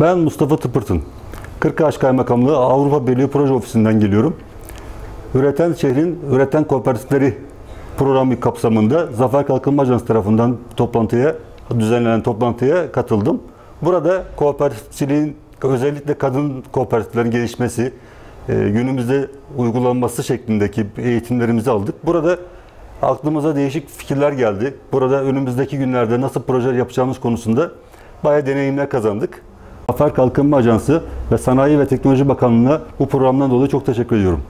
Ben Mustafa Tıpırtın. Kırkağaç Kaymakamlığı Avrupa Birliği Proje Ofisi'nden geliyorum. Üreten şehrin üreten kooperatifleri programı kapsamında Zafer Kalkınma Ajansı tarafından toplantıya düzenlenen toplantıya katıldım. Burada kooperatifçiliğin özellikle kadın kooperatiflerin gelişmesi, e, günümüzde uygulanması şeklindeki eğitimlerimizi aldık. Burada aklımıza değişik fikirler geldi. Burada önümüzdeki günlerde nasıl projeler yapacağımız konusunda bayağı deneyimler kazandık. Zafer Kalkınma Ajansı ve Sanayi ve Teknoloji Bakanlığı'na bu programdan dolayı çok teşekkür ediyorum.